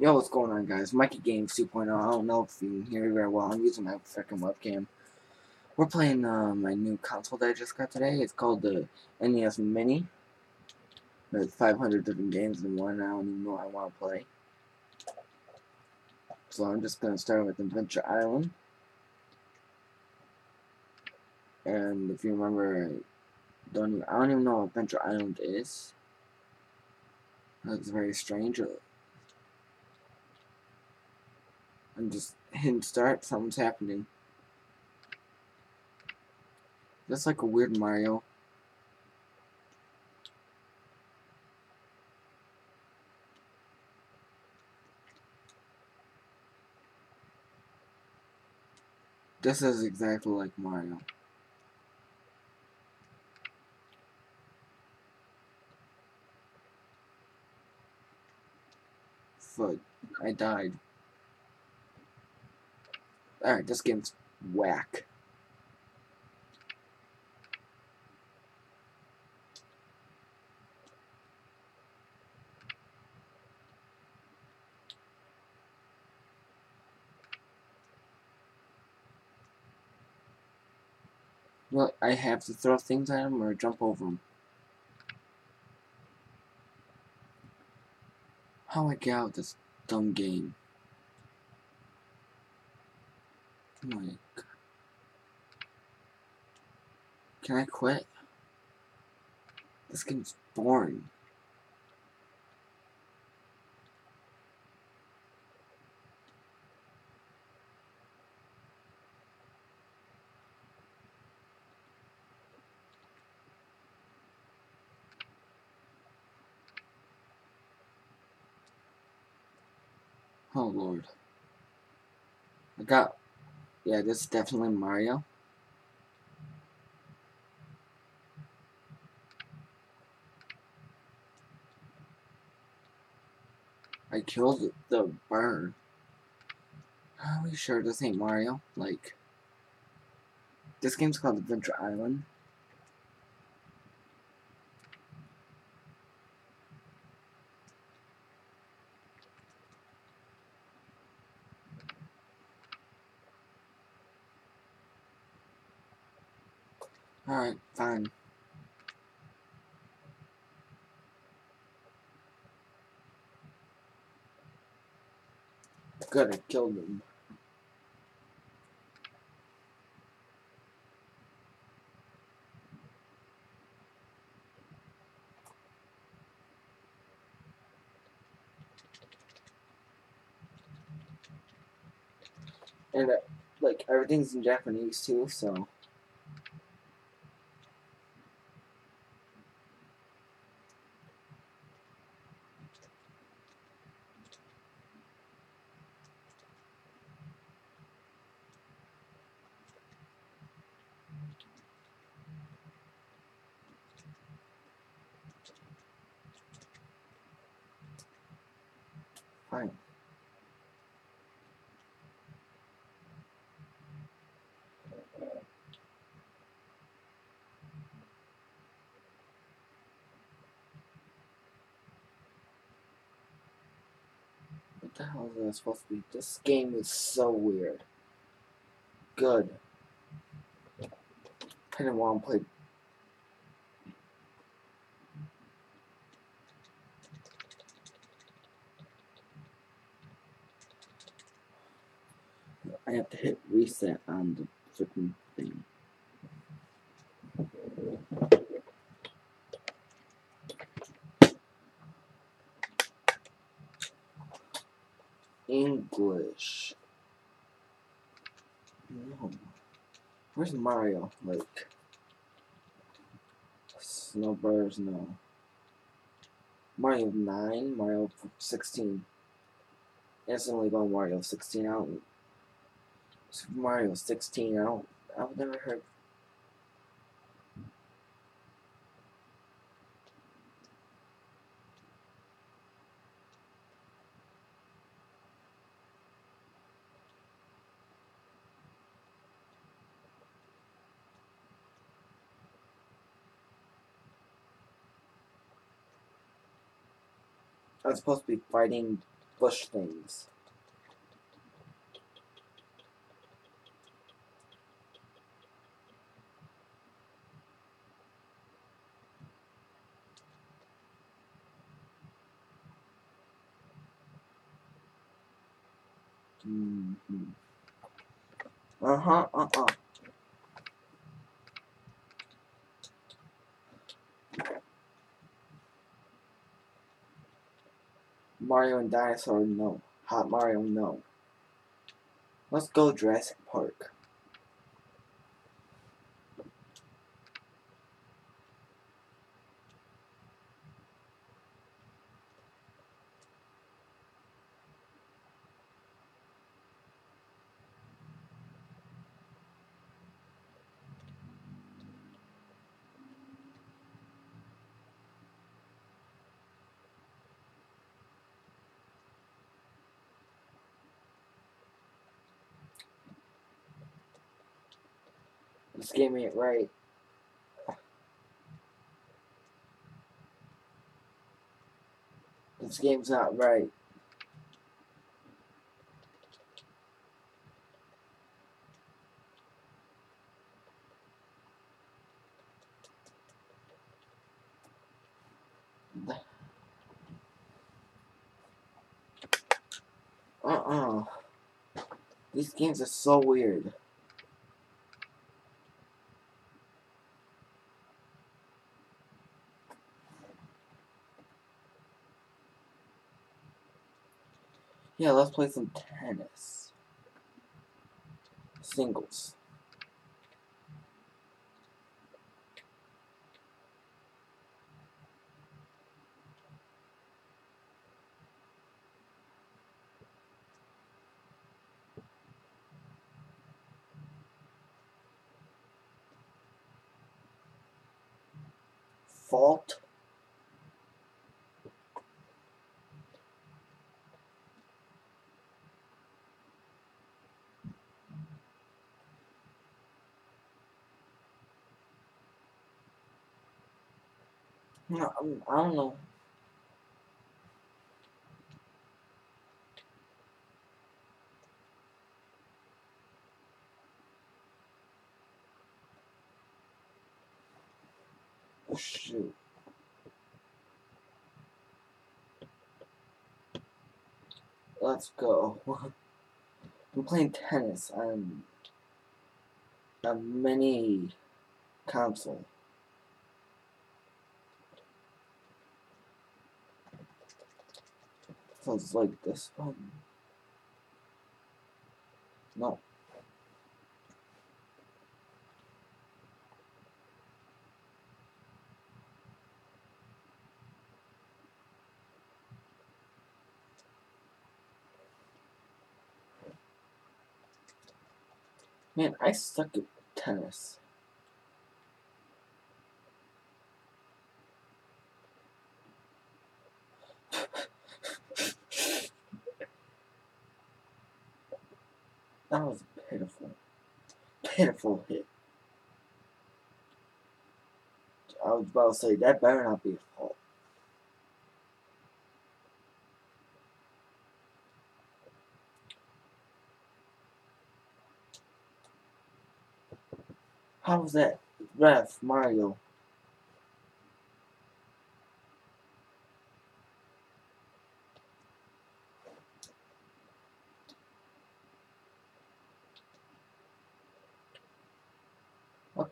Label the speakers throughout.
Speaker 1: Yo, what's going on, guys? Mikey Games 2.0. I don't know if you can hear me very well. I'm using my freaking webcam. We're playing uh, my new console that I just got today. It's called the NES Mini. There's 500 different games in one. I don't even know what I want to play. So I'm just going to start with Adventure Island. And if you remember, don't even, I don't even know what Adventure Island is. That's very strange. I'm just hitting start, something's happening. That's like a weird Mario. This is exactly like Mario. Foot. I died. Alright, this game's whack. Well, I have to throw things at him or jump over him. How I get out of this dumb game? Like, can I quit? This game's boring. Oh lord. I got yeah, this is definitely Mario. I killed the bird. Are we sure this ain't Mario? Like, this game's called Adventure Island. Alright, fine. Good, I killed him. And, uh, like, everything's in Japanese, too, so... Fine. What the hell is that supposed to be? This game is so weird. Good. I didn't want to play I have to hit reset on the freaking thing. English. Where's Mario? Like, Snowbirds, no. Mario 9, Mario 16. Instantly go Mario 16 out. Super Mario 16. I don't. I've never heard. I was supposed to be fighting bush things. Mm -hmm. Uh-huh, uh-uh. Mario and Dinosaur, no. Hot Mario, no. Let's go Jurassic Park. This game ain't right. This game's not right. Uh-uh. These games are so weird. Yeah, let's play some tennis. Singles. Fault No, I don't know. Oh, shoot. Let's go. I'm playing tennis on a mini console. Sounds like this um, one. No. Man, I suck at tennis. That was a pitiful. Pitiful hit. I was about to say, that better not be a fault. How was that? Ref, Mario.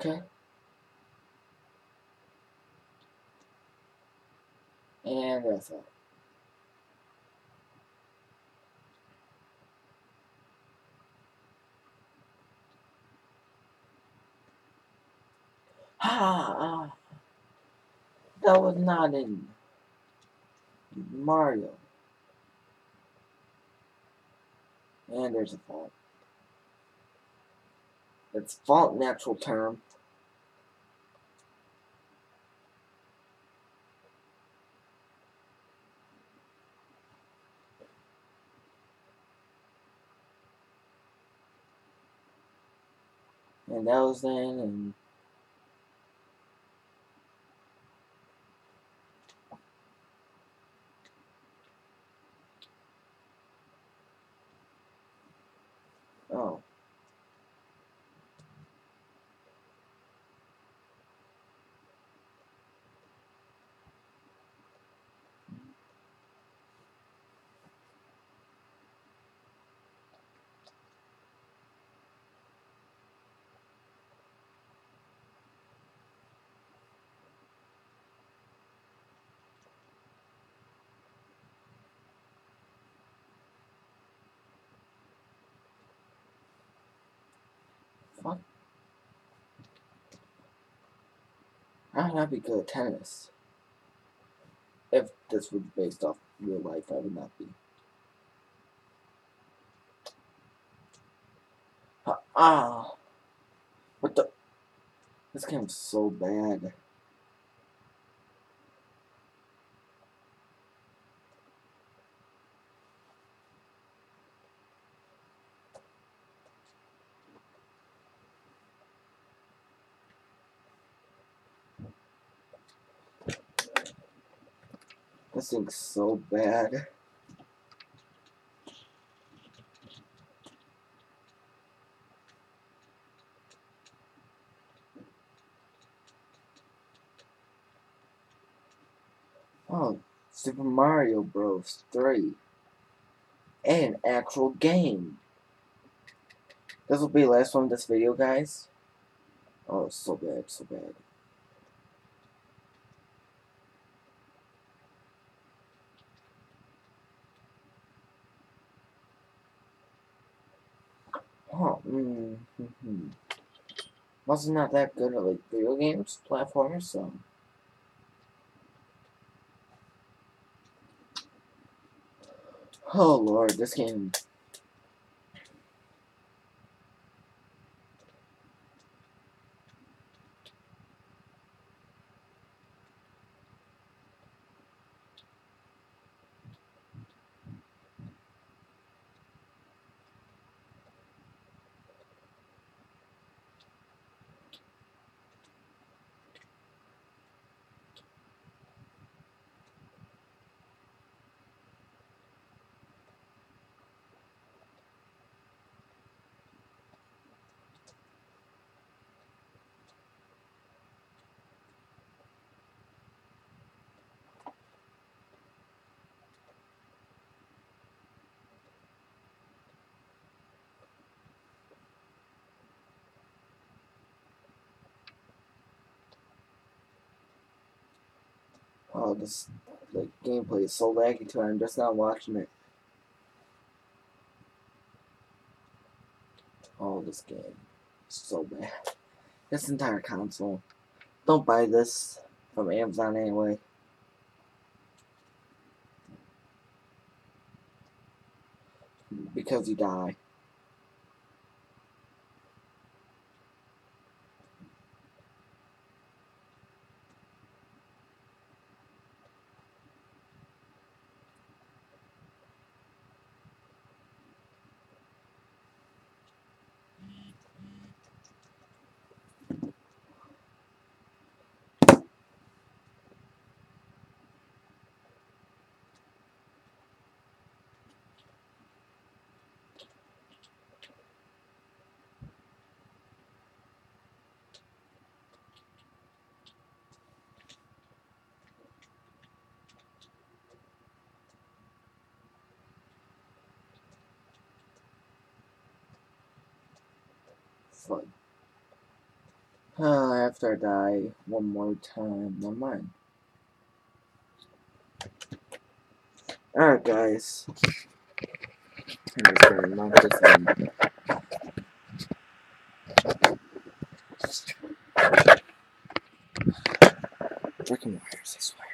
Speaker 1: Okay. And that's it. Ah, that was not in Mario. And there's a fault. It's fault natural term. And that was then, and Oh. Fuck. How would I be good at tennis? If this was based off real life, I would not be. Ah. What the? This game's so bad. This thing's so bad. Oh, Super Mario Bros. 3. An actual game. This will be the last one of this video, guys. Oh, so bad, so bad. Oh, mm, mm, mm. Wasn't not that good at like video games, platformers, so. Oh lord, this game. Oh, this like gameplay is so laggy too. I'm just not watching it. Oh, this game is so bad. This entire console. Don't buy this from Amazon anyway. Because you die. Fun. Uh, after I die one more time, never mind. Alright, guys. I'm just gonna this in. Wires, I swear.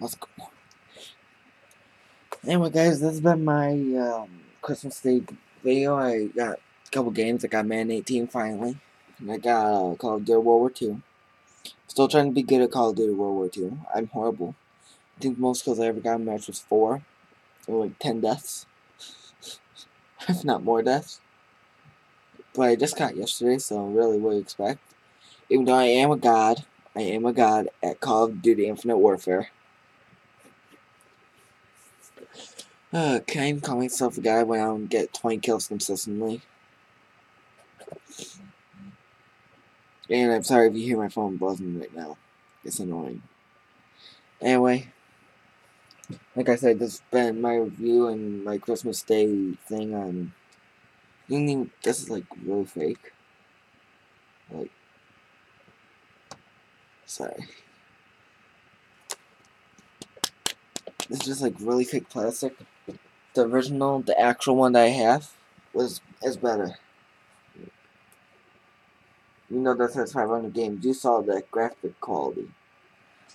Speaker 1: Let's go. Anyway, guys, this has been my um, Christmas Day video. I got a couple games. I got Madden 18 finally. And I got uh, Call of Duty World War II. Still trying to be good at Call of Duty World War II. I'm horrible. I think most kills I ever got in a match was four. Or like 10 deaths. if not more deaths. But I just got yesterday, so really what do you expect? Even though I am a god, I am a god at Call of Duty Infinite Warfare. Uh, can I even call myself a guy when I don't get 20 kills consistently? And I'm sorry if you hear my phone buzzing right now. It's annoying. Anyway, like I said, this has been my review and my Christmas Day thing on. Even, this is like really fake. Like, sorry. This is just like really fake plastic. The original, the actual one that I have, was is better. You know that says 500 games. You saw the graphic quality.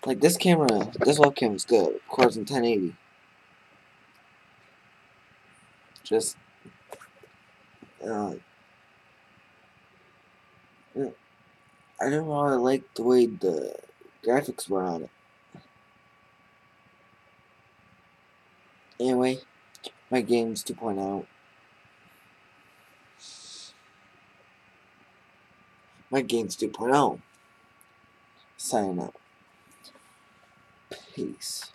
Speaker 1: Like this camera, this webcam is good. Of course, in 1080. Just, uh, I didn't really like the way the graphics were on it. Anyway, my game's 2.0. My game's 2.0. Sign up. Peace.